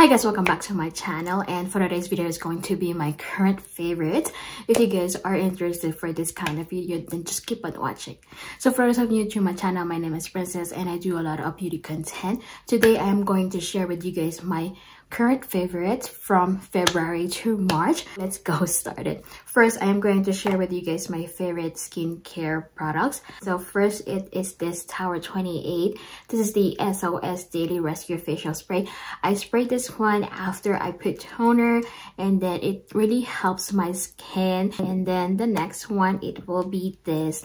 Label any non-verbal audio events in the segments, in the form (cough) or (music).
Hi guys, welcome back to my channel and for today's video is going to be my current favorite. If you guys are interested for this kind of video, then just keep on watching. So for those of you to my channel, my name is Princess and I do a lot of beauty content. Today I am going to share with you guys my current favorites from February to March. Let's go (laughs) started. First, I am going to share with you guys my favorite skincare products. So first, it is this Tower 28. This is the SOS Daily Rescue Facial Spray. I sprayed this one after I put toner and then it really helps my skin. And then the next one, it will be this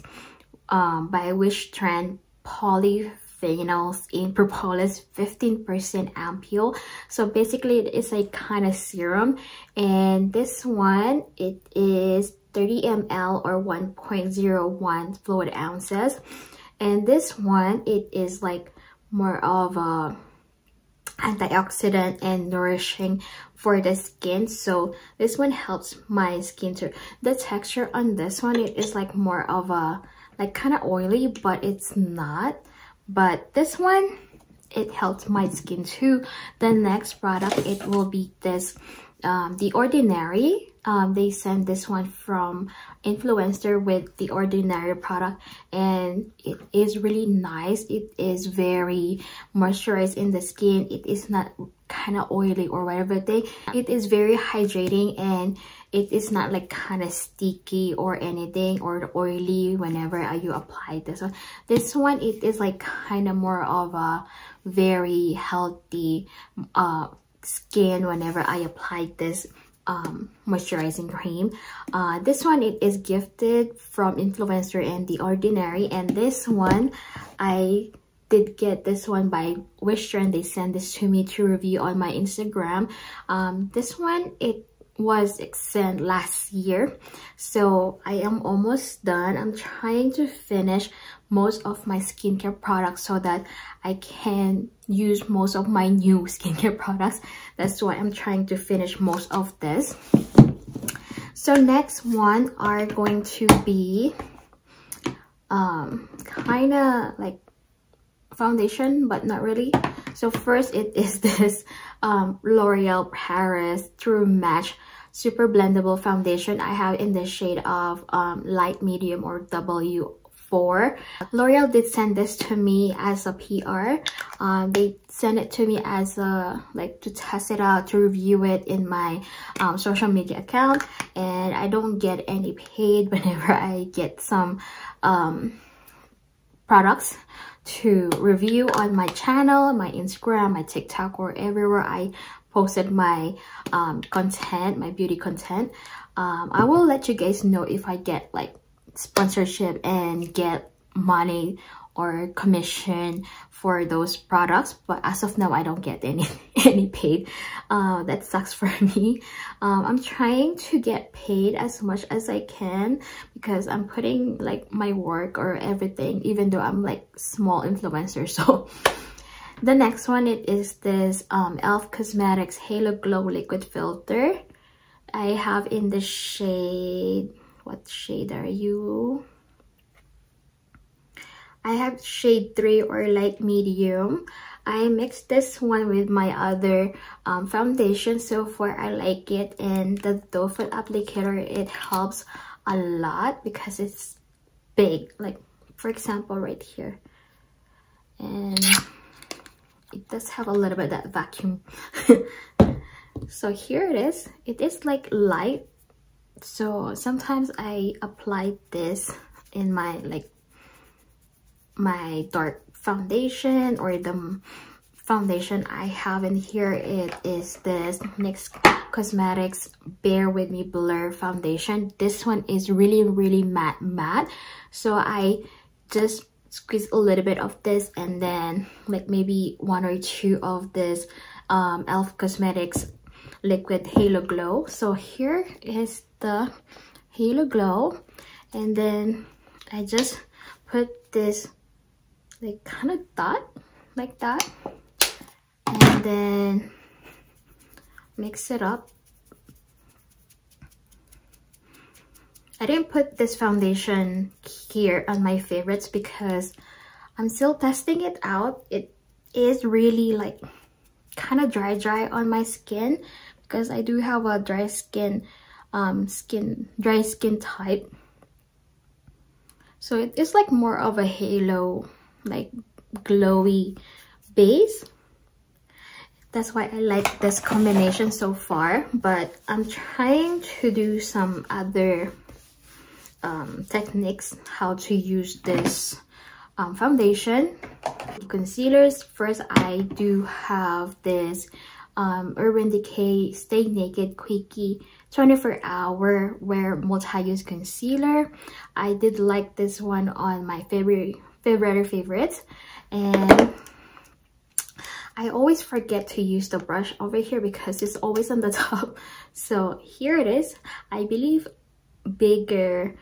um, by Wishtrend Poly phenols in propolis 15% ampule. So basically it is a kind of serum. And this one it is 30 ml or 1.01 fluid ounces. And this one it is like more of a antioxidant and nourishing for the skin. So this one helps my skin too the texture on this one it is like more of a like kind of oily but it's not but this one it helps my skin too. The next product it will be this um, the ordinary. Um, they sent this one from influencer with the ordinary product and it is really nice. It is very moisturized in the skin. It is not kind of oily or whatever thing it is very hydrating and it is not like kind of sticky or anything or oily whenever you apply this one this one it is like kind of more of a very healthy uh skin whenever i apply this um, moisturizing cream. Uh, this one, it is gifted from Influencer and The Ordinary. And this one, I did get this one by Wishtrend. They sent this to me to review on my Instagram. Um, this one, it was sent last year so i am almost done i'm trying to finish most of my skincare products so that i can use most of my new (laughs) skincare products that's why i'm trying to finish most of this so next one are going to be um kind of like foundation but not really so first it (laughs) is this um, L'Oreal Paris True Match Super Blendable Foundation. I have in the shade of um, light medium or W4. L'Oreal did send this to me as a PR. Um, they sent it to me as a, like to test it out, to review it in my um, social media account. And I don't get any paid (laughs) whenever I get some um, products to review on my channel, my Instagram, my TikTok, or everywhere I posted my um, content, my beauty content. Um, I will let you guys know if I get like sponsorship and get money or commission for those products but as of now i don't get any (laughs) any paid. Uh, that sucks for (laughs) me. Um, i'm trying to get paid as much as i can because i'm putting like my work or everything even though i'm like small influencer. (laughs) So the next one it is this um elf cosmetics halo glow liquid filter. I have in the shade what shade are you I have shade 3 or light medium. I mixed this one with my other um, foundation. So far I like it. And the doe foot applicator it helps a lot because it's big. Like for example right here. And it does have a little bit that vacuum. (laughs) So here it is. It is like light. So sometimes I apply this in my like my dark foundation or the foundation I have in here it is this NYX Cosmetics Bare With Me Blur Foundation. This one is really, really matte matte. So I just squeeze a little bit of this and then like maybe one or two of this um, e.l.f. Cosmetics Liquid Halo Glow. So here is the Halo Glow and then I just put this like kind of dot like that. And then mix it up. I didn't put this foundation here on my favorites because I'm still testing it out. It is really like kind of dry dry on my skin because I do have a dry skin um skin dry skin type. So it is like more of a halo like glowy base. That's why I like this combination so far but I'm trying to do some other um, techniques how to use this um, foundation. Concealers first I do have this um, Urban Decay Stay Naked Quickie 24 hour wear multi-use concealer. I did like this one on my favorite favorite favorites and I always forget to use the brush over here because it's always on the (laughs) top. So here it is. I believe bigger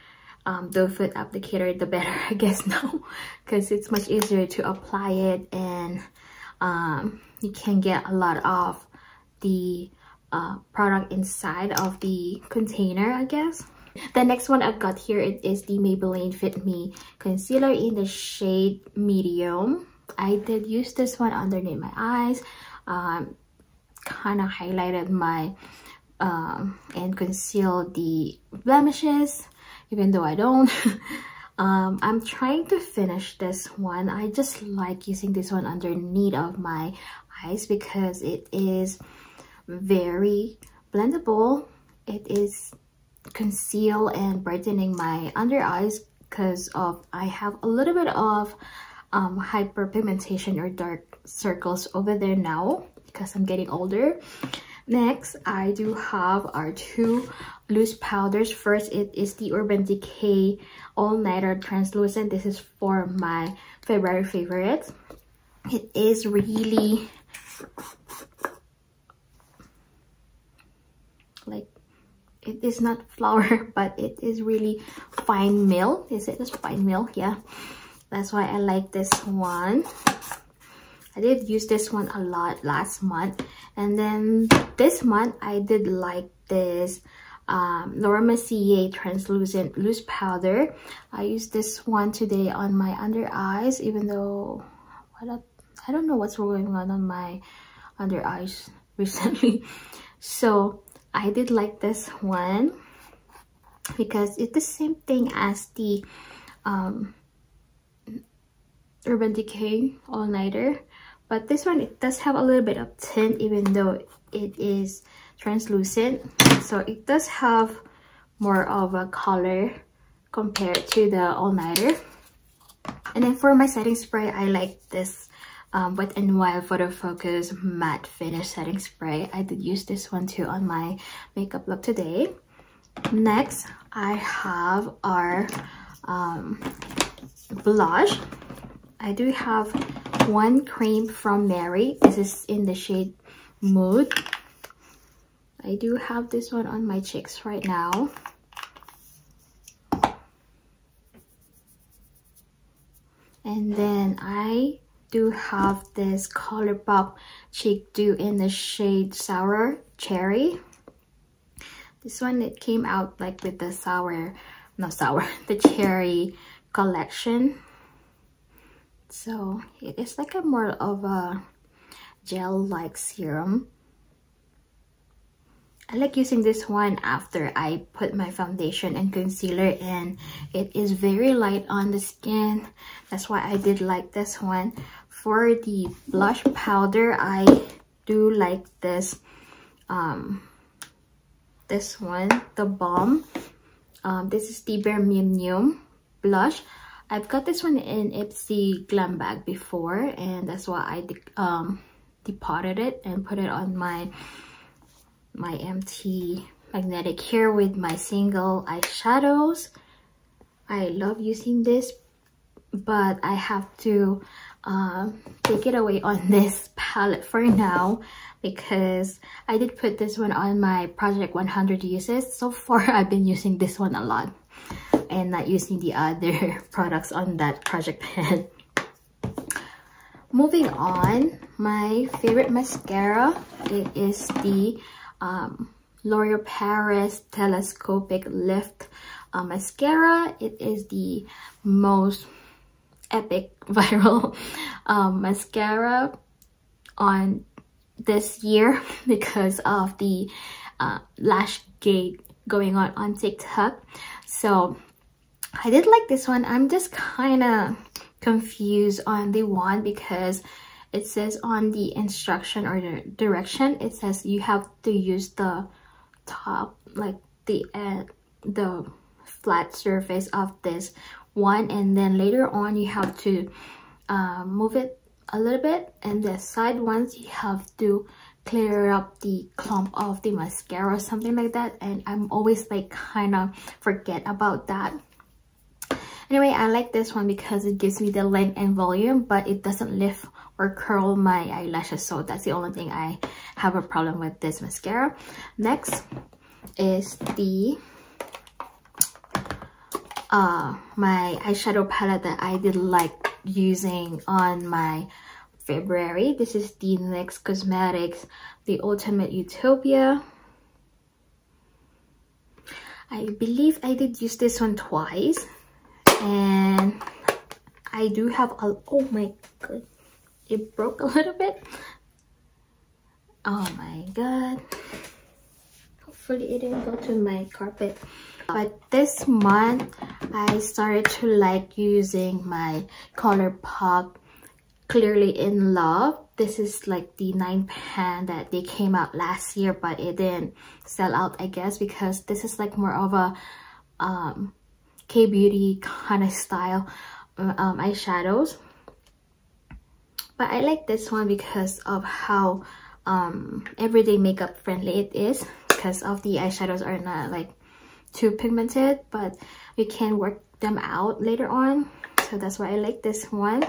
um, doe foot applicator, the better, (laughs) I guess (laughs) now. Because it's much easier to apply it and um, you can get a lot of the uh, product inside of the container, I guess. The next one I've got here it is the Maybelline Fit Me Concealer in the shade Medium. I did use this one underneath my eyes. Um, kind of highlighted my um, and concealed the blemishes even though I don't. (laughs) um, I'm trying to finish this one. I just like using this one underneath of my eyes because it is very blendable. It is conceal and brightening my under eyes because of I have a little bit of um, hyperpigmentation or dark circles over there now because I'm getting older. Next, I do have our two loose powders. First, it is the Urban Decay All Nighter Translucent. This is for my February favorites. It is really like it is not flour (laughs) but it is really fine meal. Is it just fine meal yeah. That's why i like this one. I did use this one a lot last month. And then this month i did like this um, Laura Mercier translucent loose powder. I used this one today on my under eyes even though don't, I don't know what's going on on my under eyes (laughs) recently. So I did like this one because it's the same thing as the um, Urban Decay All Nighter. But this one, it does have a little bit of tint even though it is translucent. So it does have more of a color compared to the All Nighter. And then for my setting spray, I like this um, Wet n Wild Photo Focus Matte Finish Setting Spray. I did use this one too on my makeup look today. Next, I have our um, blush. I do have one cream from Mary. This is in the shade Mood. I do have this one on my cheeks right now. And then I do have this Colourpop Cheek Dew in the shade Sour Cherry. This one, it came out like with the sour, no sour, (laughs) the cherry collection. So it is like a more of a gel-like serum. I like using this one after I put my foundation and concealer in. It is very light on the skin. That's why I did like this one. For the blush powder, I do like this um, this one, the Balm. Um, this is the Bare Minimum blush. I've got this one in Ipsy Glam Bag before and that's why I um, depotted it and put it on my my empty magnetic here with my single eyeshadows. I love using this, but I have to uh, take it away on (laughs) this palette for now because I did put this one on my project 100 uses. So far, (laughs) I've been using this one a lot and not using the other (laughs) products on that project pan. Moving on, my favorite mascara, it is the um, L'Oreal Paris Telescopic Lift uh, Mascara. It is the most epic (laughs) viral um, mascara on this year (laughs) because of the uh, lash gate going on on TikTok. So I did like this one. I'm just kind of confused on the one because it says on the instruction or the direction, it says you have to use the top, like the uh, the flat surface of this one and then later on you have to uh, move it a little bit and the side ones you have to clear up the clump of the mascara or something like that and I'm always like kind of forget about that. Anyway I like this one because it gives me the length and volume but it doesn't lift or curl my eyelashes so that's the only thing I have a problem with this mascara. Next is the uh my eyeshadow palette that I did like using on my February. This is the NYX Cosmetics, the Ultimate Utopia. I believe I did use this one twice. And I do have a, oh my god, it broke a (laughs) little bit. Oh my god. Hopefully it didn't go to my carpet. But this month, I started to like using my ColourPop clearly in love. This is like the nine pan that they came out last year but it didn't sell out i guess because this is like more of a um k-beauty kind of style uh, um eyeshadows. But i like this one because of how um everyday makeup friendly it is because of the eyeshadows are not like too pigmented but you can work them out later on so that's why i like this one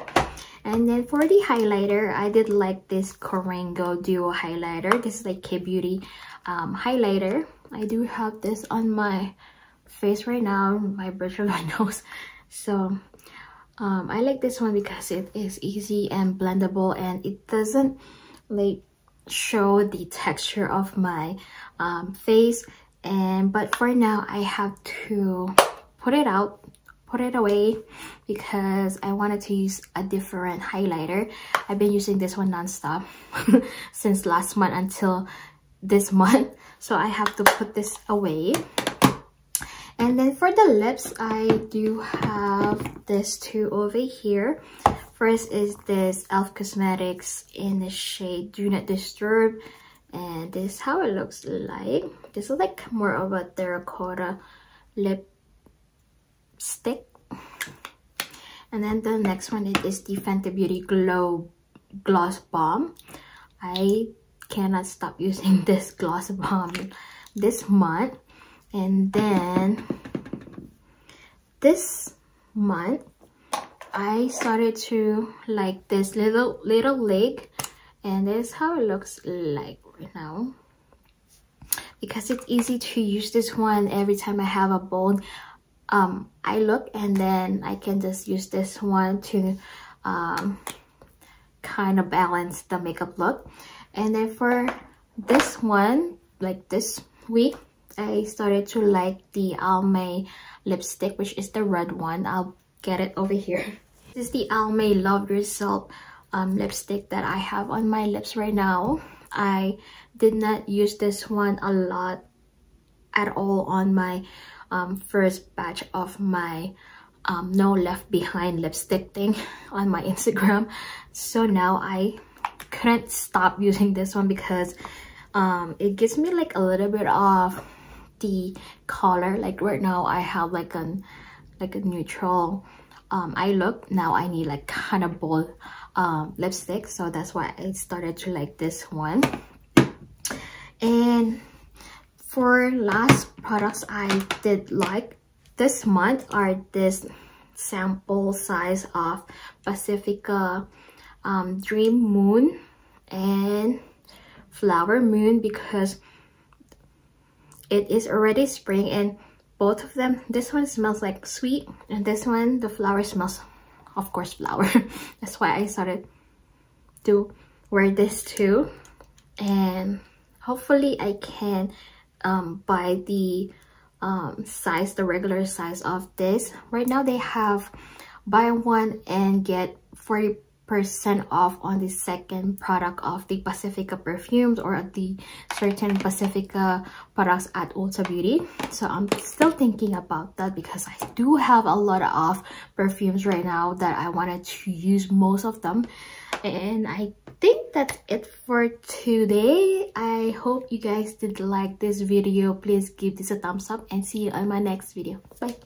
and then for the highlighter, I did like this Corango Duo highlighter. This is like K-Beauty um, highlighter. I do have this on my face right now, my bridge of my (laughs) nose. So um, I like this one because it is easy and blendable and it doesn't like show the texture of my um, face. And but for now, I have to put it out put it away because I wanted to use a different highlighter. I've been using this one non-stop (laughs) since last month until this month. So I have to put this away. And then for the lips, I do have this two over here. First is this e.l.f. Cosmetics in the shade Do Not Disturb. And this is how it looks like. This is like more of a terracotta lip stick. And then the next one is the Fenty Beauty Glow Gloss Bomb I cannot stop (laughs) using this gloss bomb this month. And then this month I started to like this little little lake. And this is how it looks like right now. Because it's easy to use this one every time I have a bold um, eye look and then I can just use this one to um, kind of balance the makeup look. And then for this one like this week I started to like the Almay lipstick which is the red one. I'll get it over here. This is the Almay Love Yourself um, lipstick that I have on my lips right now I did not use this one a lot at all on my um, first batch of my um, no left behind lipstick thing (laughs) on my Instagram. So now I couldn't stop using this one because um, it gives me like a little bit of the color. Like right now I have like an like a neutral um, eye look. Now I need like kind of bold um, lipstick. So that's why I started to like this one. And for last products I did like this month are this sample size of Pacifica um, Dream Moon and Flower Moon because it is already spring and both of them. This one smells like sweet and this one the flower smells of course flower. (laughs) That's why I started to wear this too. And hopefully I can um, by the um, size, the regular size of this. Right now they have buy one and get 40 percent off on the second product of the Pacifica perfumes or the certain Pacifica products at Ulta Beauty. So I'm still thinking about that because I do have a lot of perfumes right now that I wanted to use most of them. And I think that's it for today. I hope you guys did like this video. Please give this a thumbs up and see you on my next video. Bye.